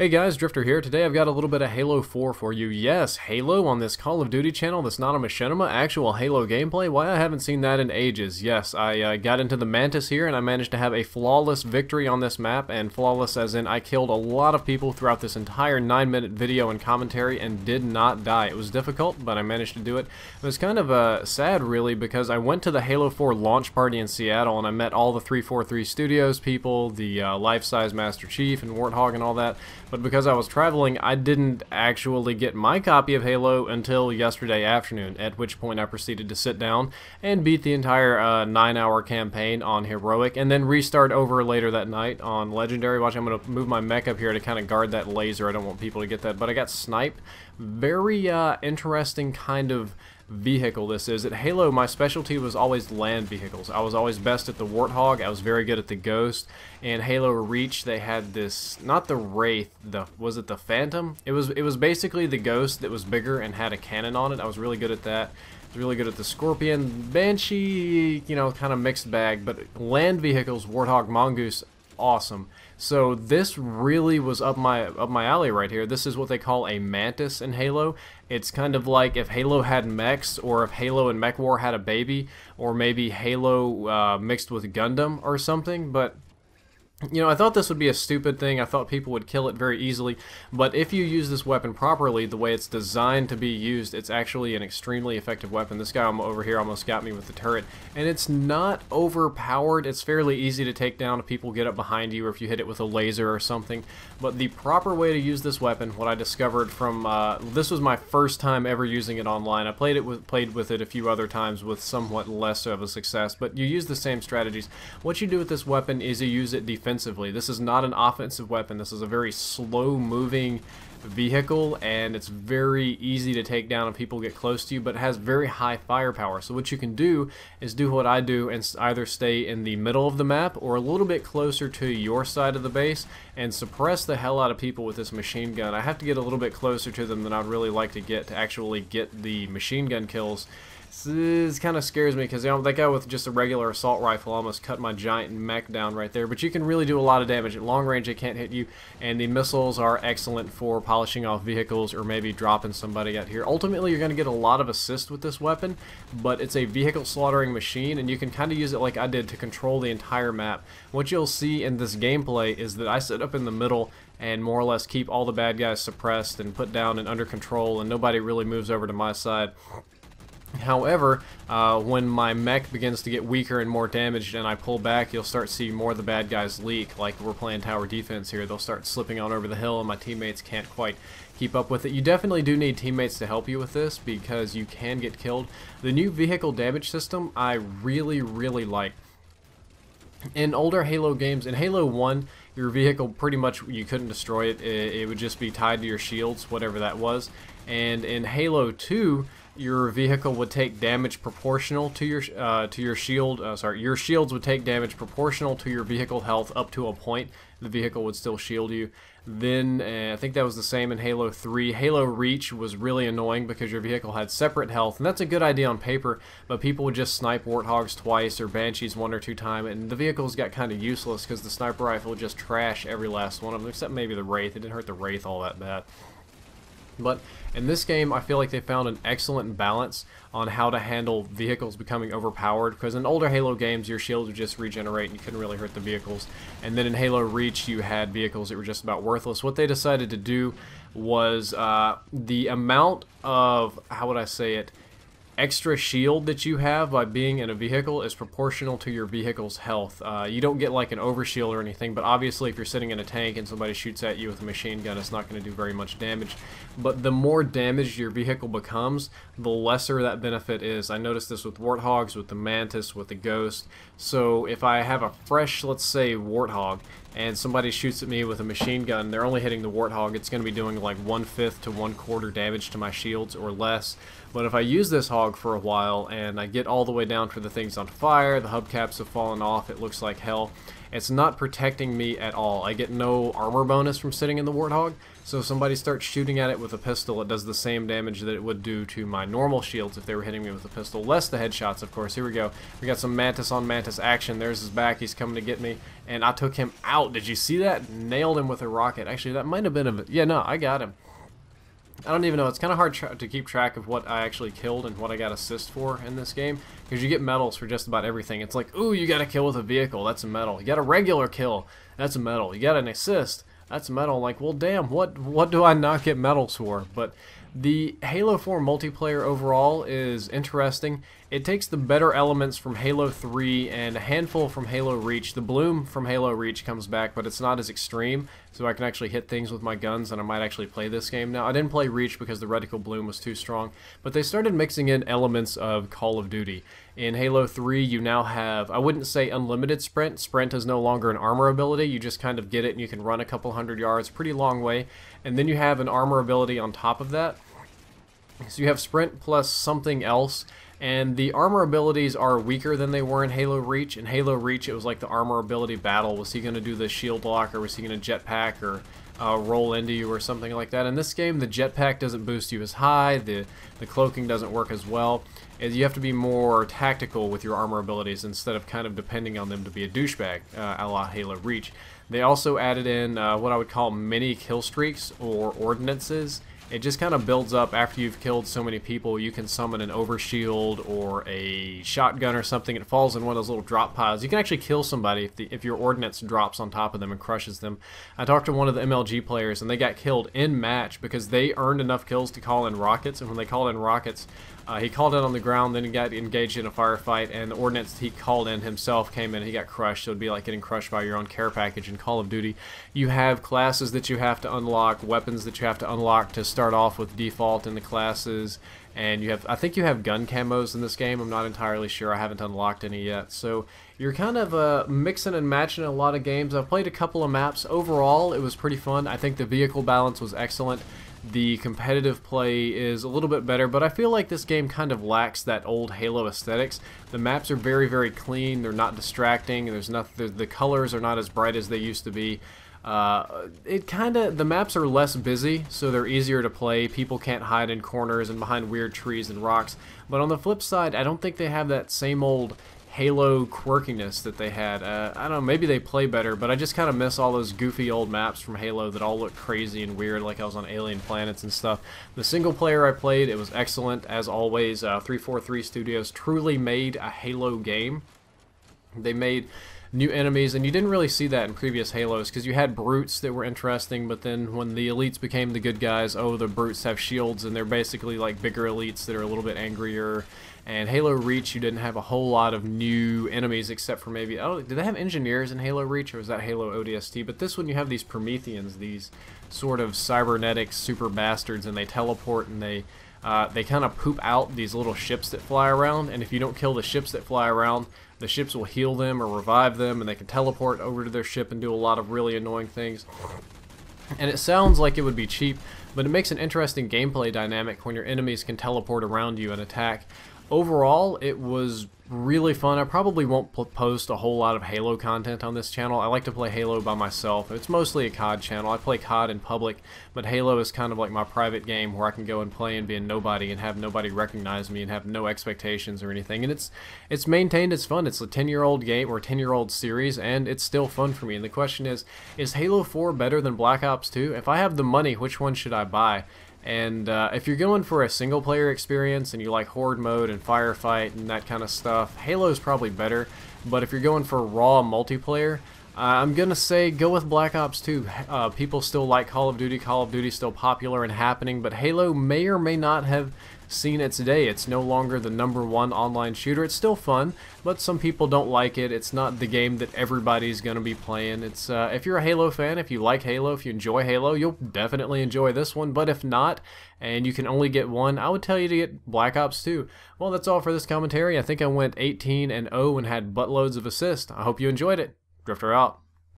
Hey guys, Drift0r here. Today I've got a little bit of Halo 4 for you. Yes, Halo on this Call of Duty channel that's not a machinima, actual Halo gameplay. Why I haven't seen that in ages. Yes, I uh, got into the Mantis here and I managed to have a flawless victory on this map, and flawless as in I killed a lot of people throughout this entire 9 minute video and commentary and did not die. It was difficult, but I managed to do it. It was kind of uh, sad really because I went to the Halo 4 launch party in Seattle and I met all the 343 Studios people, the uh, life-size Master Chief and Warthog and all that but because I was traveling, I didn't actually get my copy of Halo until yesterday afternoon, at which point I proceeded to sit down and beat the entire uh, 9-hour campaign on Heroic, and then restart over later that night on Legendary. Watch, I'm going to move my mech up here to kind of guard that laser. I don't want people to get that, but I got sniped. Very uh, interesting kind of vehicle this is. At Halo, my specialty was always land vehicles. I was always best at the Warthog. I was very good at the Ghost. And Halo Reach, they had this, not the Wraith, the was it the Phantom? It was it was basically the Ghost that was bigger and had a cannon on it. I was really good at that. I was really good at the Scorpion. Banshee, you know, kind of mixed bag. But land vehicles, Warthog, Mongoose, awesome. So this really was up my up my alley right here. This is what they call a mantis in Halo. It's kind of like if Halo had mechs, or if Halo and Mech War had a baby, or maybe Halo uh, mixed with Gundam or something. But you know, I thought this would be a stupid thing. I thought people would kill it very easily. But if you use this weapon properly, the way it's designed to be used, it's actually an extremely effective weapon. This guy over here almost got me with the turret. And it's not overpowered. It's fairly easy to take down if people get up behind you or if you hit it with a laser or something. But the proper way to use this weapon, what I discovered from... Uh, this was my first time ever using it online. I played it with played with it a few other times with somewhat less of a success. But you use the same strategies. What you do with this weapon is you use it defensively defensively. This is not an offensive weapon. This is a very slow-moving vehicle, and it's very easy to take down if people get close to you, but it has very high firepower. So what you can do is do what I do and either stay in the middle of the map or a little bit closer to your side of the base and suppress the hell out of people with this machine gun. I have to get a little bit closer to them than I'd really like to get to actually get the machine gun kills this kind of scares me because you know, that guy with just a regular assault rifle almost cut my giant mech down right there. But you can really do a lot of damage. At long range, they can't hit you. And the missiles are excellent for polishing off vehicles or maybe dropping somebody out here. Ultimately, you're going to get a lot of assist with this weapon. But it's a vehicle slaughtering machine. And you can kind of use it like I did to control the entire map. What you'll see in this gameplay is that I sit up in the middle and more or less keep all the bad guys suppressed and put down and under control. And nobody really moves over to my side. However, uh, when my mech begins to get weaker and more damaged and I pull back, you'll start seeing more of the bad guys leak, like we're playing tower defense here. They'll start slipping on over the hill and my teammates can't quite keep up with it. You definitely do need teammates to help you with this because you can get killed. The new vehicle damage system I really, really like. In older Halo games, in Halo 1, your vehicle pretty much, you couldn't destroy it. it. It would just be tied to your shields, whatever that was. And in Halo 2, your vehicle would take damage proportional to your uh, to your shield. Uh, sorry, your shields would take damage proportional to your vehicle health up to a point. The vehicle would still shield you. Then uh, I think that was the same in Halo 3. Halo Reach was really annoying because your vehicle had separate health, and that's a good idea on paper. But people would just snipe Warthogs twice or Banshees one or two times, and the vehicles got kind of useless because the sniper rifle would just trash every last one of them, except maybe the Wraith. It didn't hurt the Wraith all that bad. But in this game, I feel like they found an excellent balance on how to handle vehicles becoming overpowered, because in older Halo games, your shields would just regenerate and you couldn't really hurt the vehicles. And then in Halo Reach, you had vehicles that were just about worthless. What they decided to do was uh, the amount of, how would I say it, extra shield that you have by being in a vehicle is proportional to your vehicle's health. Uh, you don't get like an overshield or anything, but obviously if you're sitting in a tank and somebody shoots at you with a machine gun, it's not going to do very much damage. But the more damaged your vehicle becomes, the lesser that benefit is. I noticed this with Warthogs, with the Mantis, with the Ghost. So if I have a fresh, let's say, Warthog, and somebody shoots at me with a machine gun, they're only hitting the Warthog, it's going to be doing like one-fifth to one-quarter damage to my shields or less. But if I use this hog for a while and I get all the way down for the things on fire, the hubcaps have fallen off, it looks like hell, it's not protecting me at all. I get no armor bonus from sitting in the Warthog, so if somebody starts shooting at it with a pistol, it does the same damage that it would do to my normal shields if they were hitting me with a pistol. Less the headshots, of course. Here we go. We got some Mantis on Mantis action. There's his back. He's coming to get me, and I took him out. Did you see that? Nailed him with a rocket. Actually, that might have been a... Yeah, no, I got him. I don't even know. It's kind of hard to keep track of what I actually killed and what I got assist for in this game because you get medals for just about everything. It's like, ooh, you got a kill with a vehicle. That's a medal. You got a regular kill. That's a medal. You got an assist. That's a medal. Like, well, damn, what what do I not get medals for? But the Halo 4 multiplayer overall is interesting. It takes the better elements from Halo 3 and a handful from Halo Reach. The bloom from Halo Reach comes back, but it's not as extreme, so I can actually hit things with my guns, and I might actually play this game now. I didn't play Reach because the reticle bloom was too strong, but they started mixing in elements of Call of Duty. In Halo 3, you now have, I wouldn't say unlimited sprint. Sprint is no longer an armor ability. You just kind of get it and you can run a couple hundred yards, pretty long way. And then you have an armor ability on top of that. So you have sprint plus something else, and the armor abilities are weaker than they were in Halo Reach. In Halo Reach, it was like the armor ability battle. Was he going to do the shield lock, or was he going to jetpack, or uh, roll into you, or something like that? In this game, the jetpack doesn't boost you as high, the, the cloaking doesn't work as well. You have to be more tactical with your armor abilities instead of kind of depending on them to be a douchebag, uh, a la Halo Reach. They also added in uh, what I would call mini kill streaks, or ordinances, it just kind of builds up after you've killed so many people. You can summon an overshield or a shotgun or something. It falls in one of those little drop piles. You can actually kill somebody if, the, if your ordnance drops on top of them and crushes them. I talked to one of the MLG players and they got killed in match because they earned enough kills to call in rockets. And when they called in rockets, uh, he called in on the ground, then he got engaged in a firefight, and the ordnance he called in himself came in. He got crushed, so it'd be like getting crushed by your own care package in Call of Duty. You have classes that you have to unlock, weapons that you have to unlock to start off with default in the classes, and you have I think you have gun camos in this game. I'm not entirely sure. I haven't unlocked any yet. So you're kind of uh, mixing and matching a lot of games. I've played a couple of maps. Overall, it was pretty fun. I think the vehicle balance was excellent. The competitive play is a little bit better, but I feel like this game kind of lacks that old Halo aesthetics. The maps are very, very clean. They're not distracting. There's not the colors are not as bright as they used to be. Uh, it kind of the maps are less busy, so they're easier to play. People can't hide in corners and behind weird trees and rocks. But on the flip side, I don't think they have that same old Halo quirkiness that they had. Uh, I don't know, maybe they play better, but I just kind of miss all those goofy old maps from Halo that all look crazy and weird, like I was on alien planets and stuff. The single player I played, it was excellent, as always. Uh, 343 Studios truly made a Halo game. They made new enemies, and you didn't really see that in previous Halos, because you had brutes that were interesting, but then when the elites became the good guys, oh, the brutes have shields, and they're basically like bigger elites that are a little bit angrier, and Halo Reach, you didn't have a whole lot of new enemies except for maybe, oh, did they have engineers in Halo Reach, or was that Halo ODST? But this one you have these Prometheans, these sort of cybernetic super bastards, and they teleport and they uh, they kind of poop out these little ships that fly around, and if you don't kill the ships that fly around, the ships will heal them or revive them, and they can teleport over to their ship and do a lot of really annoying things. And it sounds like it would be cheap, but it makes an interesting gameplay dynamic when your enemies can teleport around you and attack. Overall, it was really fun. I probably won't post a whole lot of Halo content on this channel. I like to play Halo by myself. It's mostly a COD channel. I play COD in public, but Halo is kind of like my private game where I can go and play and be a nobody and have nobody recognize me and have no expectations or anything. And it's it's maintained its fun. It's a 10-year-old game or 10-year-old series, and it's still fun for me. And the question is, is Halo 4 better than Black Ops 2? If I have the money, which one should I buy? And uh, if you're going for a single player experience and you like horde mode and firefight and that kind of stuff, Halo is probably better. But if you're going for raw multiplayer, uh, I'm gonna say go with Black Ops 2. Uh, people still like Call of Duty. Call of Duty still popular and happening, but Halo may or may not have seen it today. It's no longer the number one online shooter. It's still fun, but some people don't like it. It's not the game that everybody's going to be playing. It's uh, If you're a Halo fan, if you like Halo, if you enjoy Halo, you'll definitely enjoy this one. But if not, and you can only get one, I would tell you to get Black Ops 2. Well, that's all for this commentary. I think I went 18 and 0 and had buttloads of assists. I hope you enjoyed it. Drift0r out.